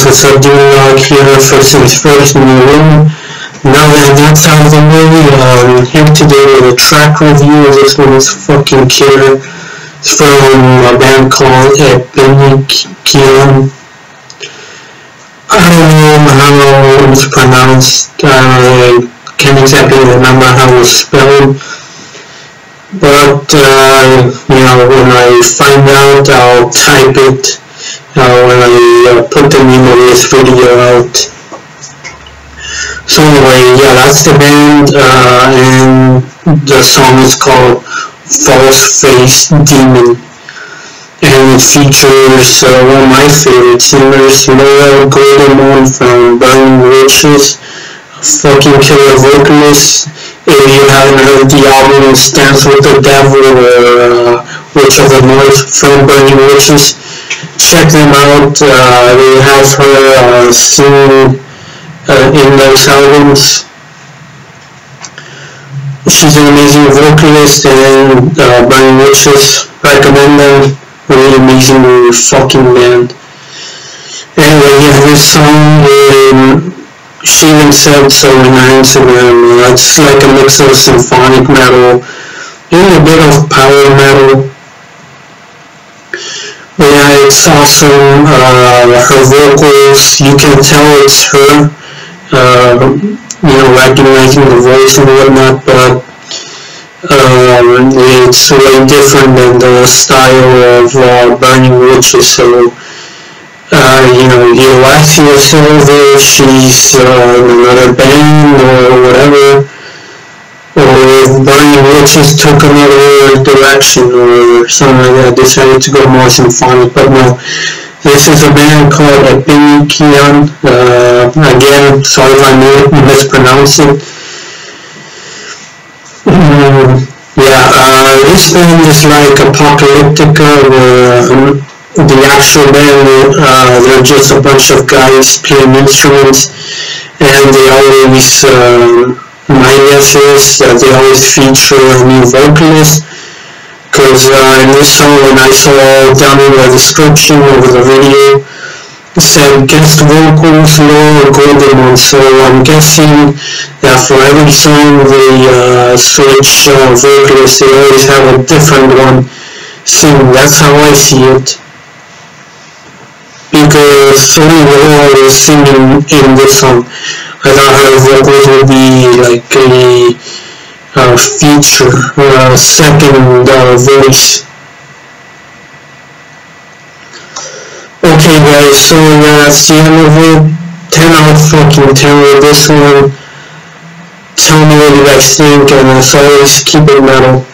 what's up? D-Log here, first first in the room. Now that that's out of the way, um, here today with a track review. This one is fucking killer. It's from a band called Epinikion. I don't know how it's pronounced. I can't exactly remember how it's spelled. But, uh, you know, when I find out, I'll type it when I uh, put the this video out. So anyway, yeah, that's the band, uh, and the song is called False Face Demon. And it features uh, one of my favorite singers, Laura Guldemond from Burning Witches, fucking killer vocalist. If you haven't heard the album Dance with the Devil or uh, Witch of the North from Burning Witches, check them out. Uh, they have her uh, uh, in those albums. She's an amazing vocalist and uh, Burning Witches. Recommend them. Really amazing fucking band. Anyway, yeah, this song, um, she even said so in her Instagram. Uh, it's like a mix of symphonic metal and a bit of power metal yeah, it's awesome. Uh, her vocals, you can tell it's her. Uh, you know, recognizing the voice and whatnot, but um, it's way different than the style of uh, Burning Witches. So, uh, you know, Alessia Silver, she's uh, in another band or whatever Burning Witches took another direction or something like that, decided to go more symphonic, but no. This is a band called Epinikion. Uh, again, sorry if I mispronounce it. Mm, yeah, uh, this band is like Apocalyptica, where um, the actual band, uh, they're just a bunch of guys playing instruments, and they always uh, my guess is that they always feature a new vocalist because uh, in this song when I saw down in the description of the video it said guest vocals Laura Guldemond so I'm guessing that for every song they uh, switch uh, vocalists they always have a different one. Sing that's how I see it. Because only Laura is singing in this song I thought her vocals would be like a uh, feature, uh, second uh, voice. Okay guys, so that's the end of it. 10 out of fucking 10 with this one. Tell me what you guys think and as always, keep it metal.